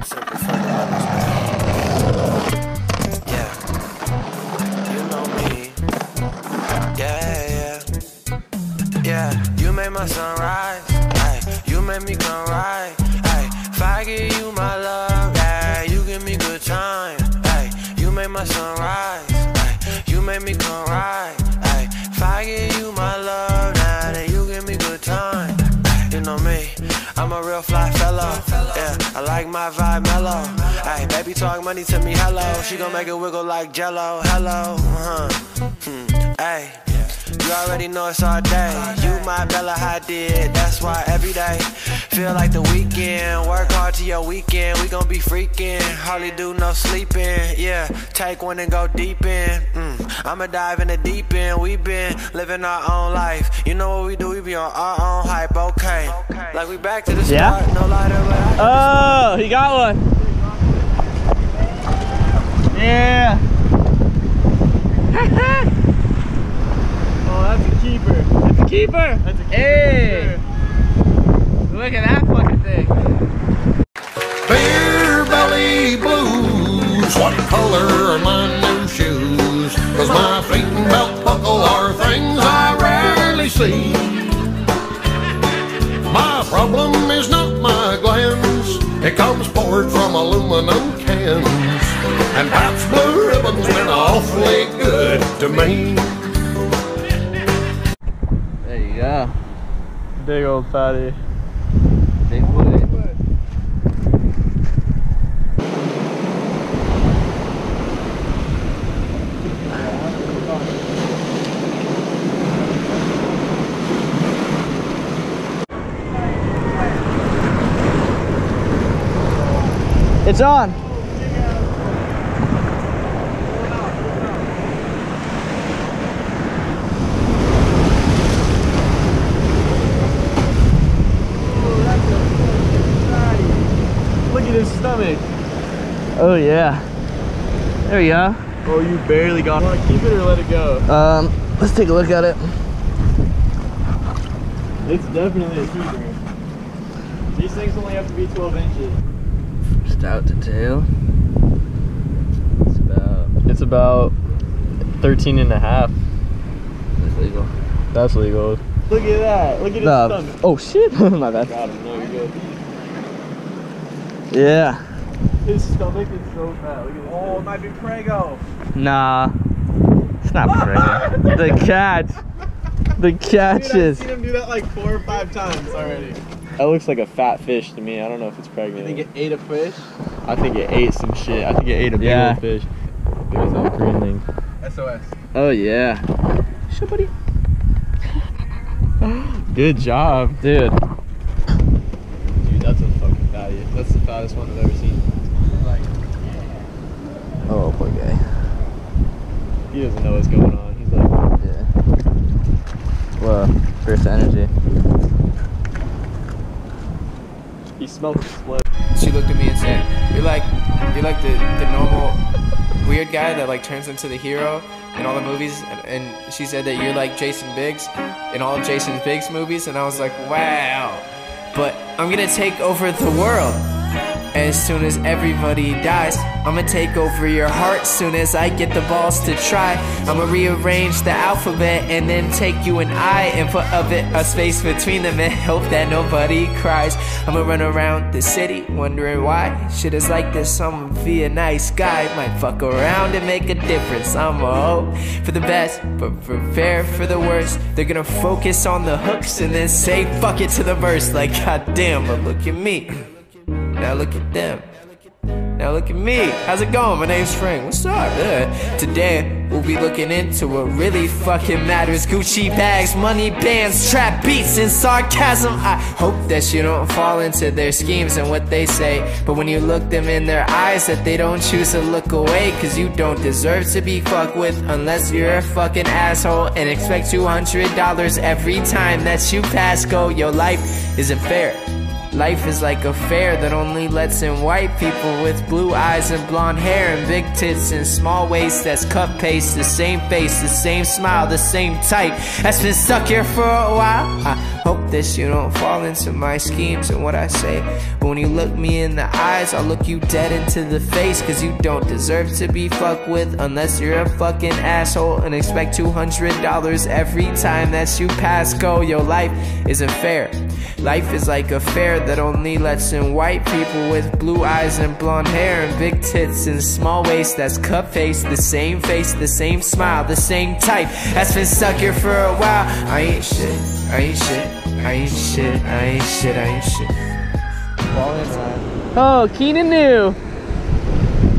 Man. Yeah. You know me. Yeah, yeah. Yeah, you my sunrise. You made me come right. If I give you my love, ay, you give me good you my sunrise. You me come right. I'm a real fly fellow. Yeah, I like my vibe mellow. Hey, baby talk money to me, hello. She gon' make it wiggle like jello, hello. Uh-huh. Hmm. You already know it's all day. You my Bella Hadid, that's why every day feel like the weekend. Work hard to your weekend, we gon' be freaking. Hardly do no sleeping, yeah. Take one and go deep in. Mm. I'ma dive in the deep end. We been living our own life. You know what we do? We be on our own hype, okay? Like we back to the start, Yeah? no lighter, but I Oh, he got one. Yeah. oh, that's a keeper. That's a keeper. That's a keeper. Hey. Look at that fucking thing. Beer belly blues. What color are my new shoes? Cause my feet and belt buckle are things I rarely see. My problem is not my glands. It comes poured from aluminum cans. And Pabst Blue Ribbon's been awfully good to me. Big old fatty. Big. It's on. Look at his stomach. Oh yeah. There we go. Oh, you barely got. Want to keep it or let it go? Um, let's take a look at it. It's definitely a keeper. These things only have to be 12 inches. Stout to tail. It's about It's about 13 and a half. that's legal. That's legal. Look at that. Look at his No. stomach. Oh shit. My bad. Him. No. Yeah. His stomach is so fat. Look at this. Oh, it might be Prego. Nah. It's not pregnant. the catch. The Dude, I've seen him do that like four or five times already. That looks like a fat fish to me. I don't know if it's pregnant. I think it ate a fish? I think it ate some shit. I think it ate a big Yeah. old fish. There's that green thing. SOS. Oh yeah. Sure, buddy. Good job. Dude. Dude, that's a fucking fatty. That's the fattest one I've ever seen. Oh poor guy. He doesn't know what's going on. He's like, Yeah. Well, burst of energy. he smelled the split. She looked at me and said, "You're like, you're like the, the normal weird guy that like turns into the hero in all the movies." And, and she said that you're like Jason Biggs in all Jason Biggs movies. And I was like, "Wow!" But I'm gonna take over the world. As soon as everybody dies, I'ma take over your heart. Soon as I get the balls to try, I'ma rearrange the alphabet and then take you and I and put a bit of space between them and hope that nobody cries. I'ma run around the city wondering why shit is like this. I'ma be a nice guy, might fuck around and make a difference. I'ma hope for the best, but prepare for the worst. They're gonna focus on the hooks and then say fuck it to the verse. Like goddamn, but look at me. Now look at them. Now look at me. How's it going? My name's Frank. What's up? Uh, today we'll be looking into what really fucking matters. Gucci bags, money bands, trap beats, and sarcasm. I hope that you don't fall into their schemes and what they say. But when you look them in their eyes, that they don't choose to look away. Cause you don't deserve to be fucked with unless you're a fucking asshole and expect $200 every time that you pass go. Your life isn't fair. Life is like a fair that only lets in white people with blue eyes and blonde hair and big tits and small waists that's cut paste, the same face, the same smile, the same type that's been stuck here for a while. I Hope this you don't fall into my schemes and what I say. But when you look me in the eyes, I'll look you dead into the face. Cause you don't deserve to be fucked with unless you're a fucking asshole and expect $200 every time that you pass go. Your life isn't fair. Life is like a fair that only lets in white people with blue eyes and blonde hair and big tits and small waist that's cup face, the same face, the same smile, the same type that's been stuck here for a while. I ain't shit, I ain't shit, I ain't shit, I ain't shit, I ain't shit. Oh, Keenan knew.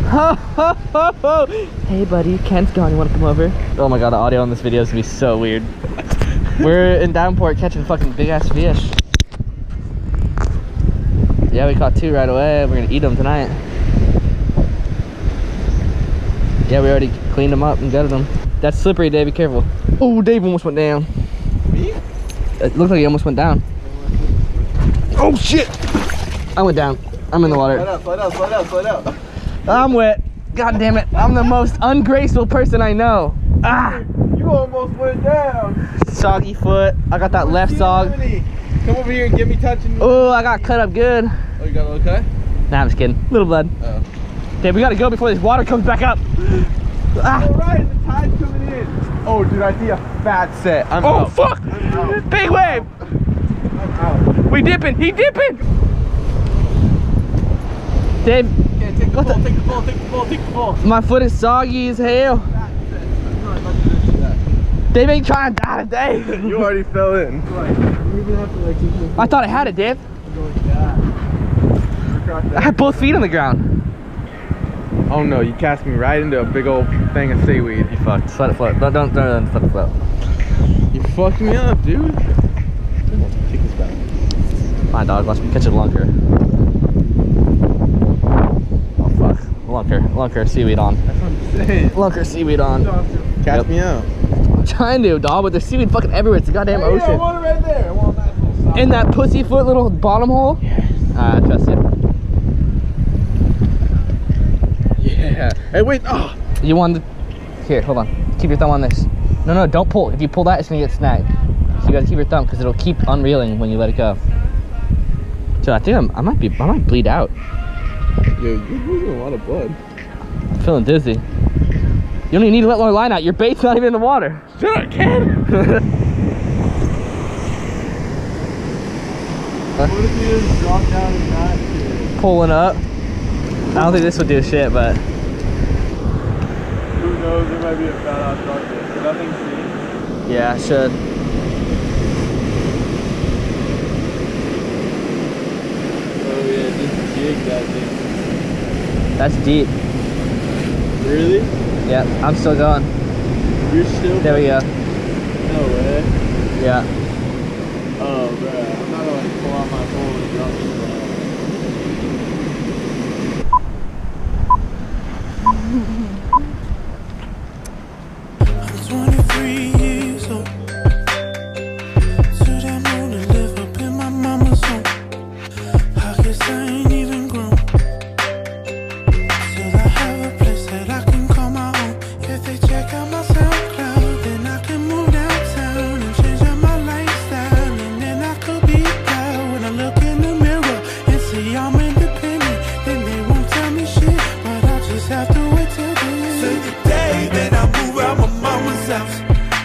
Ho, ho, ho, ho. Hey, buddy, Kent's gone. You want to come over? Oh my god, the audio on this video is gonna be so weird. We're in Davenport catching fucking big ass fish. Yeah, we caught two right away. We're gonna eat them tonight. Yeah, we already cleaned them up and gutted them. That's slippery, Dave. Be careful. Oh, Dave almost went down. Me? It looked like he almost went down. Oh shit! I went down. I'm in the water. Slide out, slide out, slide out, slide out. I'm wet. God damn it. I'm the most ungraceful person I know. Ah! You almost went down. Soggy foot. I got that left sog. Come over here and get me touching. Oh, I got cut up good. Oh, you got it okay? Nah, I'm just kidding. Little blood. Oh. Dave, we gotta go before this water comes back up. Ah! All right, the tide's coming in. Oh, dude, I see a fat set. I'm Oh, out. fuck! Big wave! We dipping. He dipping! Dave, Okay, take the ball, the- take the ball, take the ball, take the ball. my foot is soggy as hell. Dave ain't trying to die today. You already fell in. You to like I thought I had it, Dave. like I had both feet on the ground. Oh no, you cast me right into a big old thing of seaweed. You fucked. Let it float. Don't, don't, don't let it float. You fucked me up, dude. Take this back. My dog, watch me catch a lunker. Oh fuck. Lunker. Lunker seaweed on. That's what I'm saying. Lunker seaweed on. Catch Yep. me out. I'm trying to, dog, but there's seaweed fucking everywhere. It's a goddamn Hey, I ocean. want it right there. I want that little side. In that pussyfoot little bottom hole? Yes. I trust you. Yeah. Hey, wait. Oh. You want the... Here, hold on. Keep your thumb on this. No, no, don't pull. If you pull that, it's gonna get snagged. So you gotta keep your thumb because it'll keep unreeling when you let it go. So I think I'm, I might be, I might bleed out. Yo, you're losing a lot of blood. I'm feeling dizzy. You don't even need to let my line out. Your bait's not even in the water. Shut up, kid. What if you just drop down and not? Pulling up. I don't think this would do shit, but knows? There might be a fat ass shark there. Nothing seen. yeah, I should. Oh yeah, just jig that thing. That's deep. Really? Yep, I'm still going. You're still. There we go. No way. Yeah. Oh, bro. I'm not gonna like pull out my phone and drop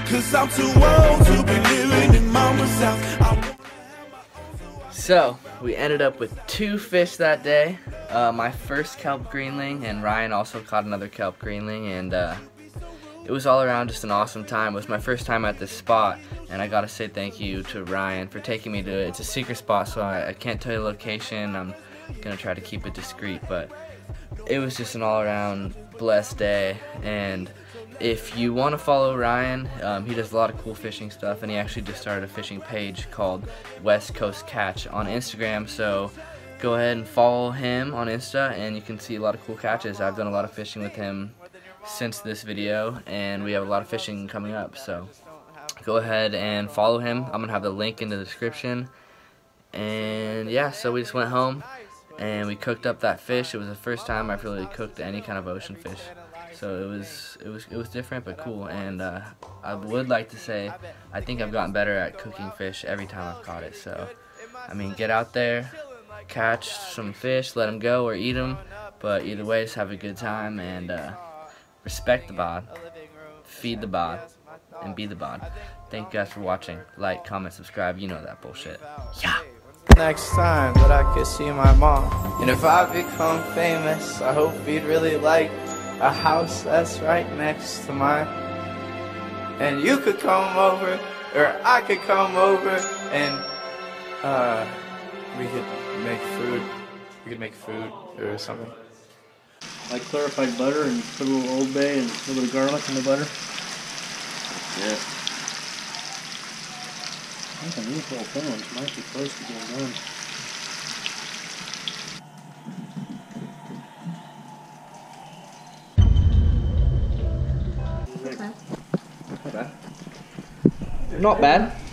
Cause I'm too old to be living in mama's house. So, we ended up with two fish that day. Uh, my first kelp greenling, and Ryan also caught another kelp greenling, and uh, it was all around just an awesome time. It was my first time at this spot, and I gotta say thank you to Ryan for taking me to it. It's a secret spot, so I, I can't tell you the location. I'm gonna try to keep it discreet, but it was just an all around blessed day, and if you want to follow Ryan, um, he does a lot of cool fishing stuff, and he actually just started a fishing page called West Coast Catch on Instagram. So go ahead and follow him on Insta, and you can see a lot of cool catches. I've done a lot of fishing with him since this video, and we have a lot of fishing coming up. So go ahead and follow him. I'm gonna have the link in the description. And yeah, so we just went home and we cooked up that fish. It was the first time I've really cooked any kind of ocean fish. So it was it was it was different but cool. And uh, I would like to say I think I've gotten better at cooking fish every time I've caught it. So I mean, get out there, catch some fish, let them go or eat them. But either way, just have a good time and uh, respect the bod, feed the bod, and be the bod. Thank you guys for watching. Like, comment, subscribe. You know that bullshit. Yeah. next time that I could see my mom. And if I become famous, I hope you'd really like a house that's right next to mine. And you could come over, or I could come over, and uh, we could make food. We could make food or something. Like clarified butter and put a little Old Bay and a little bit of garlic in the butter. Yeah. I think these little things might be close to being done. Not bad.